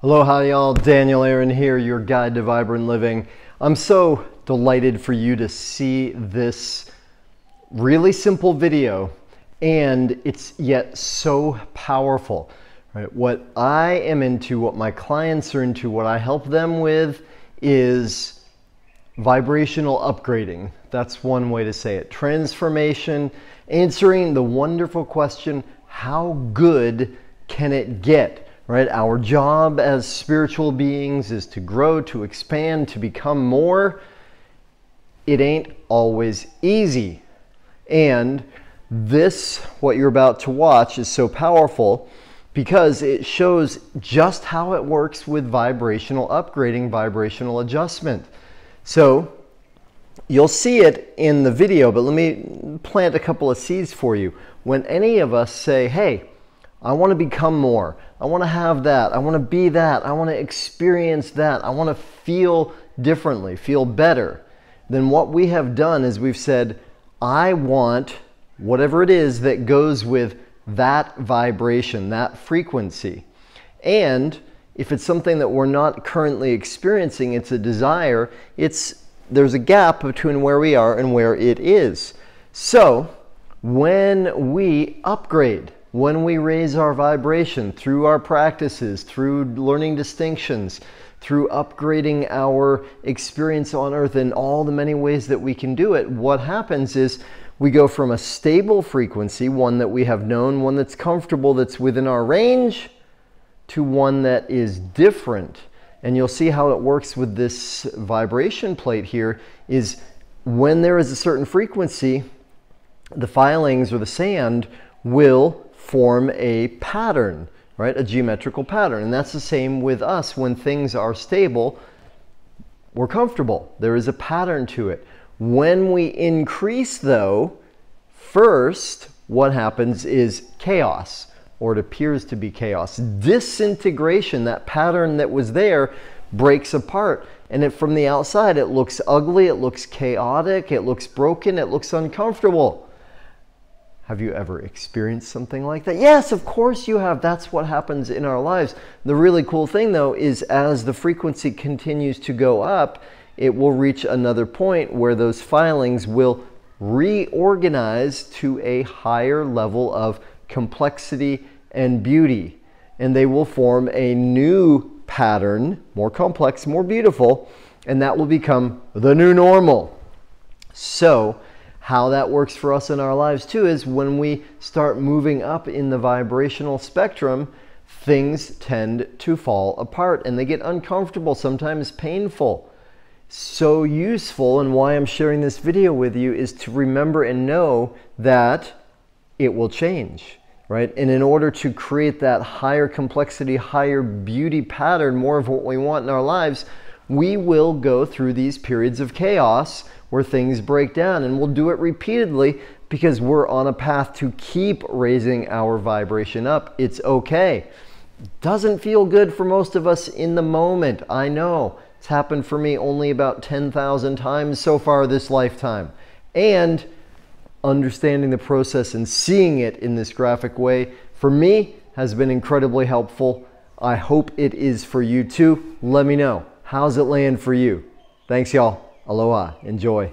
Aloha, y'all. Daniel Aaron here, your guide to vibrant living. I'm so delighted for you to see this really simple video, and it's yet so powerful. Right? What I am into, what my clients are into, what I help them with is vibrational upgrading. That's one way to say it. Transformation, answering the wonderful question how good can it get? Right? Our job as spiritual beings is to grow, to expand, to become more. It ain't always easy. And this, what you're about to watch, is so powerful because it shows just how it works with vibrational upgrading, vibrational adjustment. So, you'll see it in the video, but let me plant a couple of seeds for you. When any of us say, hey, I want to become more. I want to have that. I want to be that. I want to experience that. I want to feel differently, feel better. Then what we have done is we've said, I want whatever it is that goes with that vibration, that frequency. And if it's something that we're not currently experiencing, it's a desire, it's there's a gap between where we are and where it is. So, when we upgrade, when we raise our vibration through our practices, through learning distinctions, through upgrading our experience on earth in all the many ways that we can do it, what happens is we go from a stable frequency, one that we have known, one that's comfortable, that's within our range, to one that is different. And you'll see how it works with this vibration plate here is when there is a certain frequency, the filings or the sand will form a pattern, right? A geometrical pattern. And that's the same with us. When things are stable, we're comfortable. There is a pattern to it. When we increase, though, first, what happens is chaos, or it appears to be chaos. Disintegration, that pattern that was there, breaks apart. And it, from the outside, it looks ugly, it looks chaotic, it looks broken, it looks uncomfortable. Have you ever experienced something like that? Yes, of course you have. That's what happens in our lives. The really cool thing, though, is as the frequency continues to go up, it will reach another point where those filings will reorganize to a higher level of complexity and beauty. And they will form a new pattern, more complex, more beautiful, and that will become the new normal. So, how that works for us in our lives too is when we start moving up in the vibrational spectrum, things tend to fall apart and they get uncomfortable, sometimes painful. So useful, and why I'm sharing this video with you is to remember and know that it will change, right? And in order to create that higher complexity, higher beauty pattern, more of what we want in our lives, we will go through these periods of chaos where things break down. And we'll do it repeatedly because we're on a path to keep raising our vibration up. It's okay. Doesn't feel good for most of us in the moment. I know. It's happened for me only about 10,000 times so far this lifetime. And understanding the process and seeing it in this graphic way, for me, has been incredibly helpful. I hope it is for you too. Let me know. How's it land for you? Thanks, y'all. Aloha. Enjoy.